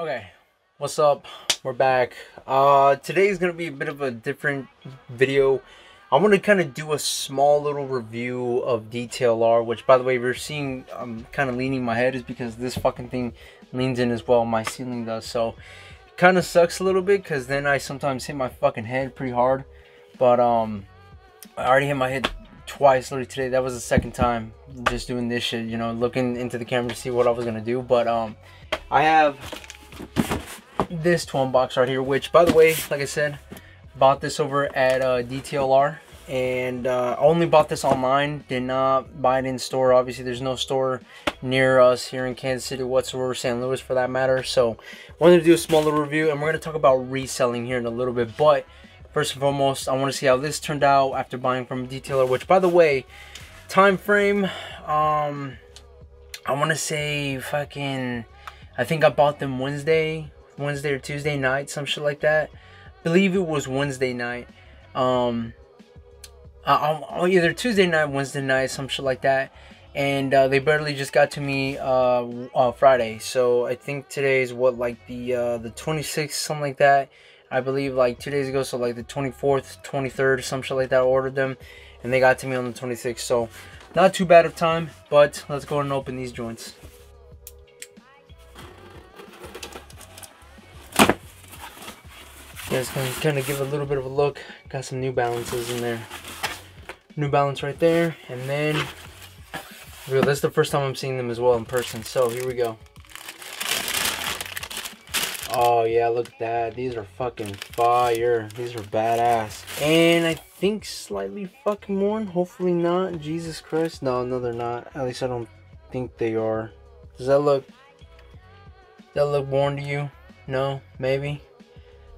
Okay, what's up? We're back. Uh, today is gonna be a bit of a different video. I want to kind of do a small little review of DTLR, which by the way, we're seeing I'm kind of leaning my head is because this fucking thing leans in as well. My ceiling does, so kind of sucks a little bit because then I sometimes hit my fucking head pretty hard. But um, I already hit my head twice literally today. That was the second time just doing this shit, you know, looking into the camera to see what I was gonna do. But um, I have this 12 box right here, which by the way, like I said, bought this over at uh, DTLR and uh, only bought this online did not buy it in store obviously there's no store near us here in Kansas City whatsoever St. Louis for that matter so wanted to do a small little review and we're going to talk about reselling here in a little bit but first and foremost I want to see how this turned out after buying from a detailer which by the way time frame um I want to say fucking I think I bought them Wednesday Wednesday or Tuesday night some shit like that believe it was Wednesday night. Um, on either Tuesday night, Wednesday night, some shit like that. And uh, they barely just got to me uh, uh, Friday. So I think today is what like the uh, the 26th, something like that. I believe like two days ago, so like the 24th, 23rd, some shit like that. I ordered them, and they got to me on the 26th. So not too bad of time, but let's go and open these joints. Guys can kind of give a little bit of a look. Got some New Balances in there. New Balance right there. And then, this is the first time I'm seeing them as well in person. So here we go. Oh yeah, look at that. These are fucking fire. These are badass. And I think slightly fucking worn. Hopefully not. Jesus Christ. No, no they're not. At least I don't think they are. Does that look... Does that look worn to you? No? Maybe?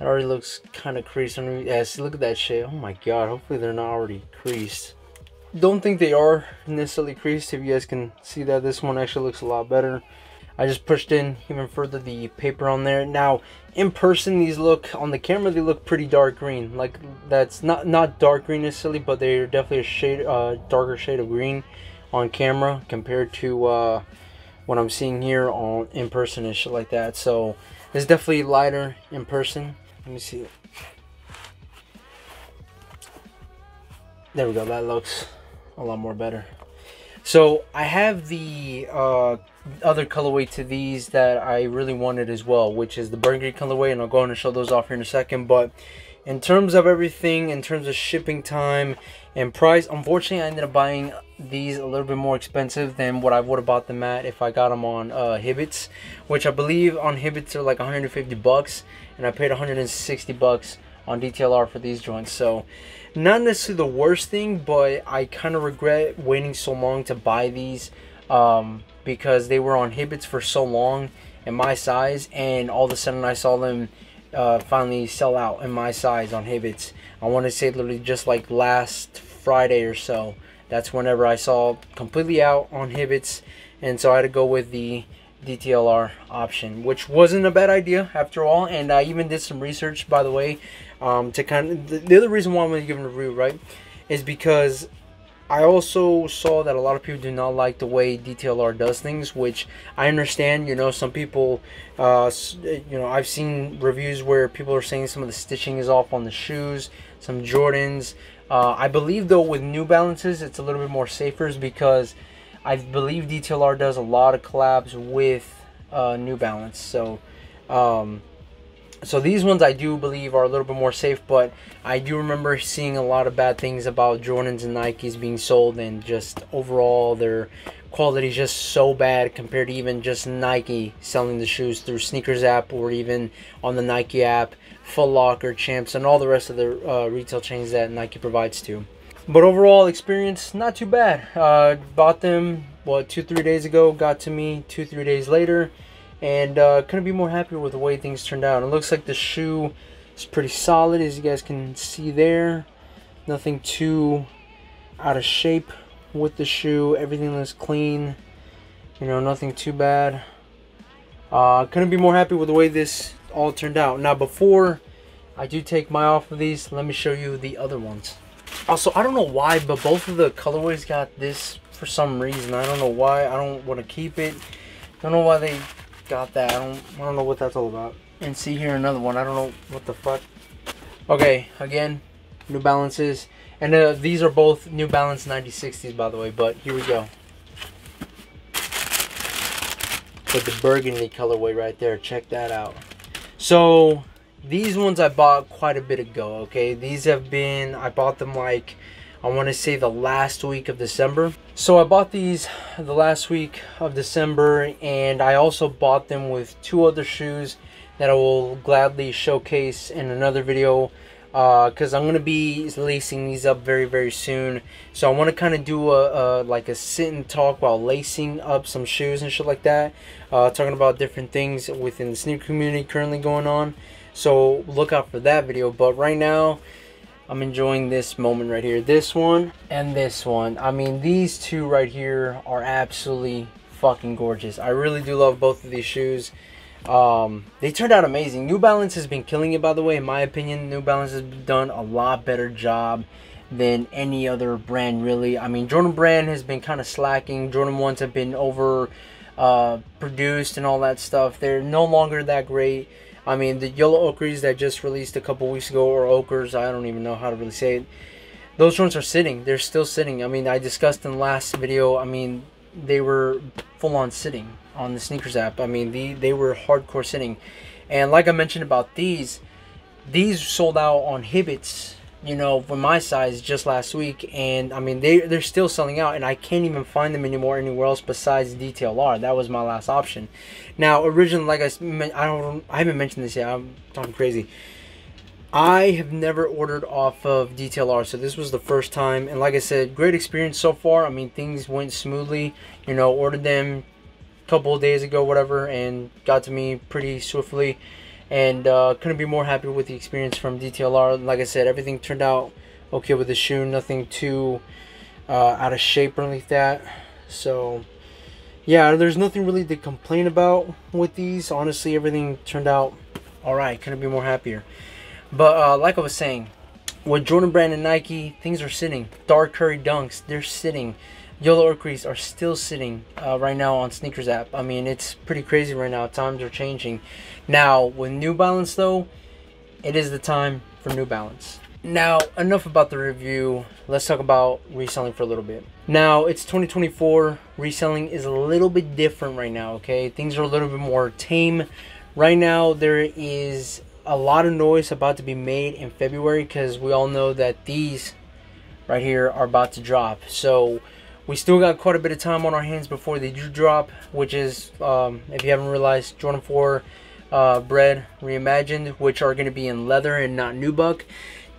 It already looks kind of creased. Yeah, see, look at that shit. Oh my god, hopefully they're not already creased. Don't think they are necessarily creased. If you guys can see that, this one actually looks a lot better. I just pushed in even further the paper on there. Now, in person, these look, on the camera, they look pretty dark green. Like, that's not, not dark green necessarily, but they're definitely a shade, uh, darker shade of green on camera compared to uh, what I'm seeing here on in person and shit like that. So, it's definitely lighter in person. Let me see. There we go. That looks a lot more better. So I have the uh, other colorway to these that I really wanted as well, which is the burgundy colorway, and I'll go on and show those off here in a second. But in terms of everything, in terms of shipping time and price, unfortunately, I ended up buying these a little bit more expensive than what I would have bought them at if I got them on uh, which I believe on Hibbett's are like 150 bucks and I paid 160 bucks on DTLR for these joints. So not necessarily the worst thing, but I kind of regret waiting so long to buy these um, because they were on Hibbett's for so long in my size, and all of a sudden I saw them uh, finally sell out in my size on Hibbett's. I want to say literally just like last Friday or so. That's whenever I saw completely out on Hibbett's, and so I had to go with the DTLR option, which wasn't a bad idea after all. And I even did some research, by the way, um, to kind of the, the other reason why I'm going to give a review, right, is because I also saw that a lot of people do not like the way DTLR does things, which I understand. You know, some people, uh, you know, I've seen reviews where people are saying some of the stitching is off on the shoes, some Jordans. Uh, I believe though with New Balances, it's a little bit more safer because I believe DTLR does a lot of collabs with uh, New Balance. So, um, so these ones I do believe are a little bit more safe, but I do remember seeing a lot of bad things about Jordans and Nikes being sold, and just overall their quality is just so bad compared to even just Nike selling the shoes through SNKRS app or even on the Nike app, Foot Locker, Champs, and all the rest of the uh, retail chains that Nike provides to. But overall experience not too bad. Uh, bought them what two three days ago got to me two three days later and uh, couldn't be more happy with the way things turned out. It looks like the shoe is pretty solid as you guys can see there. Nothing too out of shape with the shoe everything looks clean you know nothing too bad uh, couldn't be more happy with the way this all turned out now before I do take my off of these let me show you the other ones also, I don't know why, but both of the colorways got this for some reason. I don't know why. I don't want to keep it. Don't know why they got that. I don't, I don't know what that's all about. And see here another one. I don't know what the fuck. Okay, again, New Balances. And uh, these are both New Balance 9060s, by the way. But here we go. With the burgundy colorway right there. Check that out. So, these ones I bought quite a bit ago, okay? These have been, I bought them like, I want to say the last week of December. So I bought these the last week of December and I also bought them with two other shoes that I will gladly showcase in another video because uh, I'm to be lacing these up very very soon so I want to kind of do a, a, like a sit and talk while lacing up some shoes and shit like that uh, talking about different things within the sneaker community currently going on so look out for that video but right now I'm enjoying this moment right here. This one and this one. I mean, these two right here are absolutely fucking gorgeous. I really do love both of these shoes. Um, they turned out amazing. New Balance has been killing it, by the way. In my opinion, New Balance has done a lot better job than any other brand, really. I mean, Jordan Brand has been kind of slacking. Jordan 1s have been over uh, produced and all that stuff. They're no longer that great. I mean, the yellow ochres that just released a couple weeks ago, or ochres, I don't even know how to really say it. Those ones are sitting. They're still sitting. I mean, I discussed in the last video. I mean, they were full on sitting on the SNKRS app. I mean, the, they were hardcore sitting. And like I mentioned about these, these sold out on Hibbett's you know, for my size just last week, and I mean they they're still selling out, and I can't even find them anymore anywhere else besides DTLR. That was my last option. Now, originally, like I I don't I haven't mentioned this yet. I'm talking crazy. I have never ordered off of DTLR, so this was the first time, and like I said, great experience so far. I mean, things went smoothly. You know, ordered them couple of days ago, whatever, and got to me pretty swiftly and uh, couldn't be more happy with the experience from DTLR. Like I said, everything turned out okay with the shoe, nothing too uh, out of shape or anything like that. So, yeah, there's nothing really to complain about with these. Honestly, everything turned out alright. Couldn't be more happier. But uh, like I was saying, with Jordan Brand and Nike, things are sitting. Dark Curry Dunks, they're sitting. Yellow Ochres are still sitting uh, right now on SNKRS app. I mean, it's pretty crazy right now. Times are changing. Now, with New Balance, though, it is the time for New Balance. Now, enough about the review. Let's talk about reselling for a little bit. Now, it's 2024. Reselling is a little bit different right now, okay? Things are a little bit more tame. Right now, there is a lot of noise about to be made in February because we all know that these right here are about to drop. So, we still got quite a bit of time on our hands before they do drop, which is, um, if you haven't realized, Jordan 4 uh, Bred Reimagined, which are going to be in leather and not nubuck.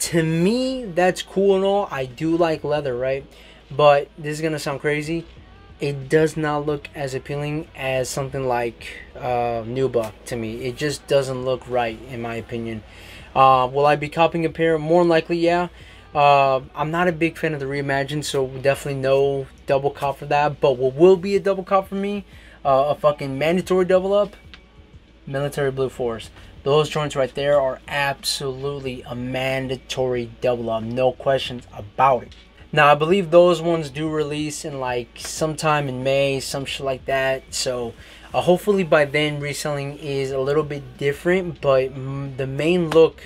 To me, that's cool and all. I do like leather, right? But this is going to sound crazy. It does not look as appealing as something like uh, nubuck to me. It just doesn't look right, in my opinion. Uh, will I be copying a pair? More likely, yeah. Uh, I'm not a big fan of the reimagined, so definitely no double cop for that. But what will be a double cop for me, uh, a fucking mandatory double up, military blue 4s. Those joints right there are absolutely a mandatory double up, no questions about it. Now I believe those ones do release in like sometime in May, some shit like that. So uh, hopefully by then reselling is a little bit different, but the main look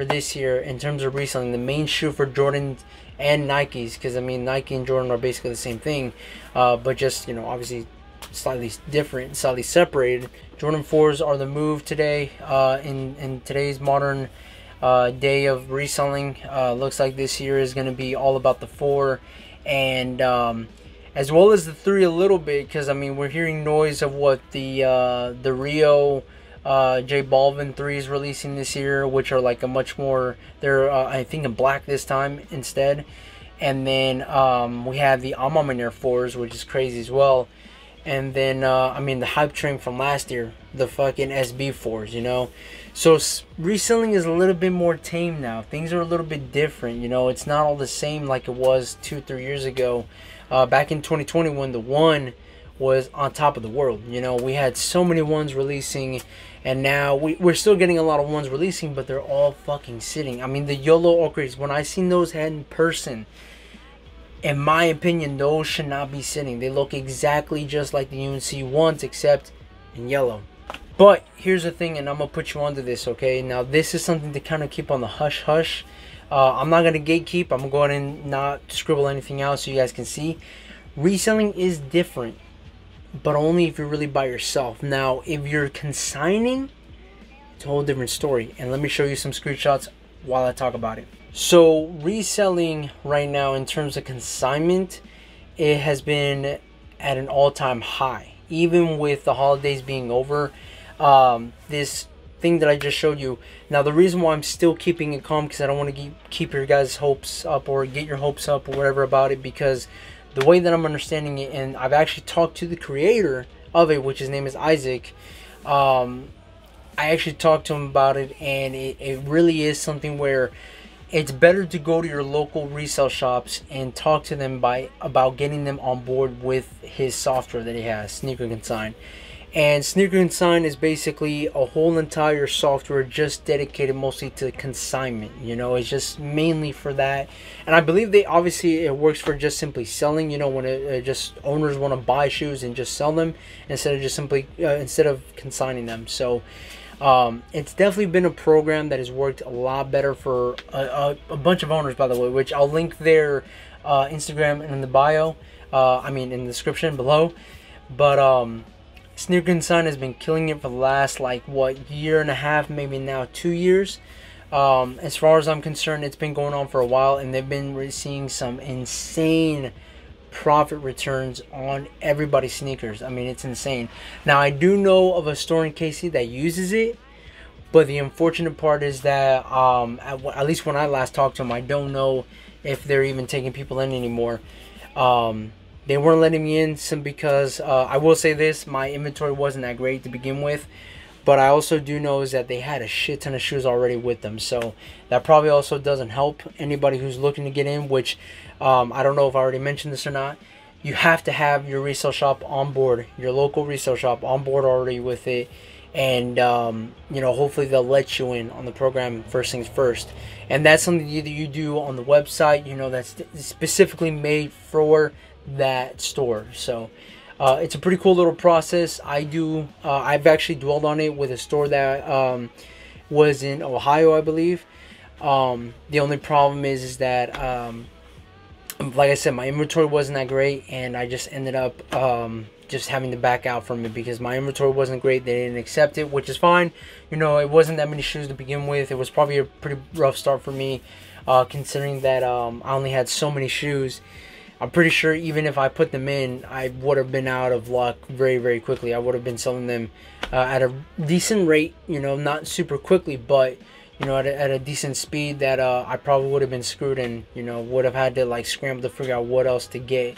for this year in terms of reselling. The main shoe for Jordan and Nikes, because I mean Nike and Jordan are basically the same thing, uh, but just you know obviously slightly different, slightly separated. Jordan 4s are the move today uh, in in today's modern uh, day of reselling. Uh, looks like this year is going to be all about the four, and um, as well as the three a little bit, because I mean we're hearing noise of what the uh, the Rio uh, J Balvin 3 is releasing this year, which are like a much more, they're uh, I think in black this time instead. And then um, we have the A Ma 4s, which is crazy as well. And then, uh, I mean, the hype train from last year, the fucking SB 4s, you know? So reselling is a little bit more tame now. Things are a little bit different, you know? It's not all the same like it was two, three years ago. Uh, back in 2020 when the one was on top of the world. You know, we had so many ones releasing and now we, we're still getting a lot of ones releasing, but they're all fucking sitting. I mean, the Yellow Ochres, when I seen those head in person, in my opinion, those should not be sitting. They look exactly just like the UNC ones, except in yellow. But here's the thing, and I'm gonna put you onto this, okay? Now this is something to kind of keep on the hush hush. Uh, I'm not gonna gatekeep. I'm going to go ahead and not scribble anything out so you guys can see. Reselling is different, but only if you're really by yourself. Now, if you're consigning, it's a whole different story. And let me show you some screenshots while I talk about it. So reselling right now in terms of consignment, it has been at an all-time high. Even with the holidays being over, um, this thing that I just showed you. Now the reason why I'm still keeping it calm because I don't want to keep keep your guys' hopes up or get your hopes up or whatever about it because the way that I'm understanding it, and I've actually talked to the creator of it, which his name is Isaac. Um, I actually talked to him about it, and it, it really is something where it's better to go to your local resale shops and talk to them by about getting them on board with his software that he has, Sneaker Consign. And Sneaker Consign is basically a whole entire software just dedicated mostly to consignment. You know, it's just mainly for that. And I believe they obviously it works for just simply selling. You know, when it, it just owners want to buy shoes and just sell them instead of just simply uh, instead of consigning them. So. Um, it's definitely been a program that has worked a lot better for a, a, a bunch of owners, by the way, which I'll link their uh, Instagram in the bio. Uh, I mean, in the description below. But um, Sneaker Consign has been killing it for the last like what year and a half, maybe now two years. Um, as far as I'm concerned, it's been going on for a while, and they've been seeing some insane profit returns on everybody's sneakers. I mean, it's insane. Now, I do know of a store in KC that uses it, but the unfortunate part is that, um, at, at, least when I last talked to them, I don't know if they're even taking people in anymore. Um, they weren't letting me in some because uh, I will say this: my inventory wasn't that great to begin with. But I also do know is that they had a shit ton of shoes already with them, so that probably also doesn't help anybody who's looking to get in. Which um, I don't know if I already mentioned this or not. You have to have your resale shop on board, your local resale shop on board already with it, and um, you know hopefully they'll let you in on the program first things first. And that's something that you do on the website. You know that's specifically made for that store. So uh, it's a pretty cool little process. I do. Uh, I've actually dwelled on it with a store that um, was in Ohio, I believe. Um, the only problem is, is that, um, like I said, my inventory wasn't that great, and I just ended up um, just having to back out from it because my inventory wasn't great. They didn't accept it, which is fine. You know, it wasn't that many shoes to begin with. It was probably a pretty rough start for me, uh, considering that um, I only had so many shoes I'm pretty sure even if I put them in, I would have been out of luck very, very quickly. I would have been selling them uh, at a decent rate, you know, not super quickly, but you know, at a, at a decent speed that uh, I probably would have been screwed and you know would have had to like scramble to figure out what else to get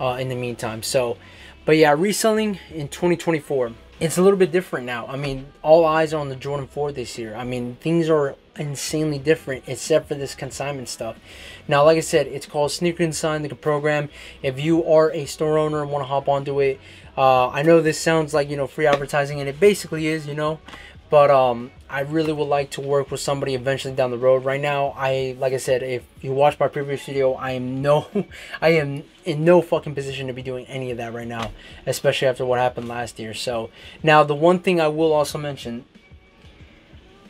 uh, in the meantime. So, but yeah, reselling in 2024 it's a little bit different now. I mean, all eyes are on the Jordan 4 this year. I mean, things are insanely different except for this consignment stuff. Now, like I said, it's called Sneaker Consign, the program. If you are a store owner and want to hop onto it, uh, I know this sounds like, you know, free advertising, and it basically is, you know, but um, I really would like to work with somebody eventually down the road. Right now, I like I said, if you watched my previous video, I am no, I am in no fucking position to be doing any of that right now, especially after what happened last year. So now the one thing I will also mention,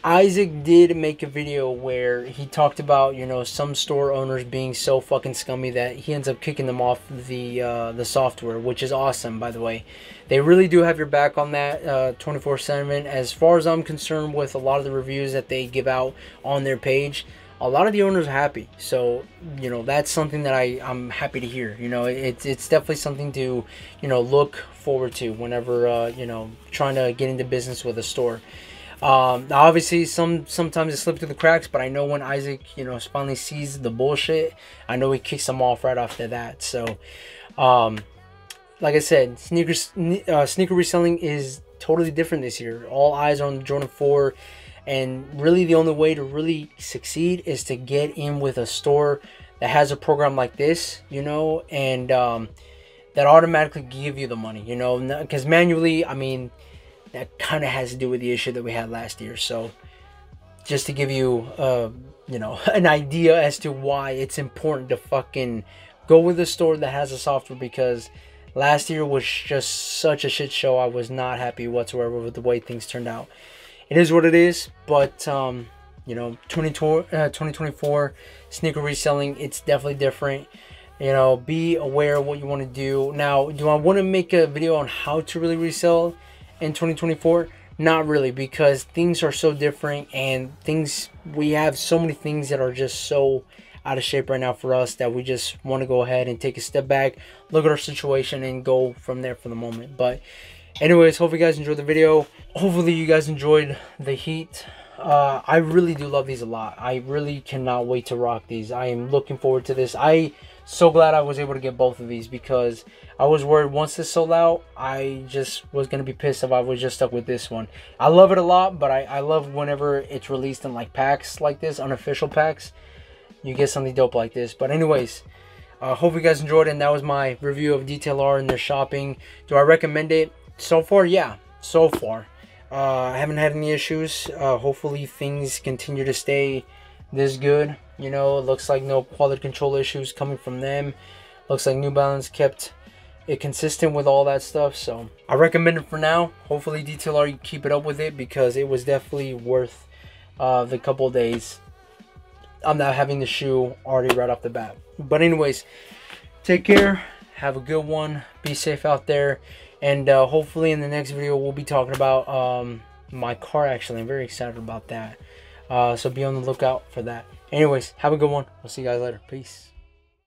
Isaac did make a video where he talked about you know some store owners being so fucking scummy that he ends up kicking them off the uh, the software, which is awesome by the way. They really do have your back on that 24 uh, 7. As far as I'm concerned, with a lot of the reviews that they give out on their page, a lot of the owners are happy. So you know that's something that I I'm happy to hear. You know it's it's definitely something to you know look forward to whenever uh, you know trying to get into business with a store. Um, obviously, some sometimes it slips through the cracks, but I know when Isaac, you know, finally sees the bullshit, I know he kicks them off right after that. So, um, like I said, sneakers uh, sneaker reselling is totally different this year. All eyes are on the Jordan 4, and really the only way to really succeed is to get in with a store that has a program like this, you know, and um, that automatically give you the money, you know, because manually, I mean that kind of has to do with the issue that we had last year. So, just to give you, uh, you know, an idea as to why it's important to fucking go with a store that has a software because Last year was just such a shit show. I was not happy whatsoever with the way things turned out. It is what it is, but um, you know, 2024 uh, sneaker reselling, it's definitely different. You know, be aware of what you want to do. Now, do I want to make a video on how to really resell in 2024? Not really, because things are so different and things, we have so many things that are just so out of shape right now for us that we just want to go ahead and take a step back, look at our situation, and go from there for the moment. But, anyways, hope you guys enjoyed the video. Hopefully, you guys enjoyed the heat. Uh, I really do love these a lot. I really cannot wait to rock these. I am looking forward to this. I so glad I was able to get both of these because I was worried once this sold out, I just was to be pissed if I was just stuck with this one. I love it a lot, but I, I love whenever it's released in like packs like this, unofficial packs you get something dope like this. But anyways, uh, hope you guys enjoyed it. And that was my review of DTLR and their shopping. Do I recommend it? So far, yeah. So far. Uh, I haven't had any issues. Uh, hopefully things continue to stay this good. You know, it looks like no quality control issues coming from them. Looks like New Balance kept it consistent with all that stuff. So I recommend it for now. Hopefully DTLR keep it up with it because it was definitely worth uh, the couple days I'm not having the shoe already right off the bat. But anyways, take care. Have a good one. Be safe out there. And uh, hopefully in the next video, we'll be talking about um, my car, actually. I'm very excited about that. Uh, so be on the lookout for that. Anyways, have a good one. We'll see you guys later. Peace.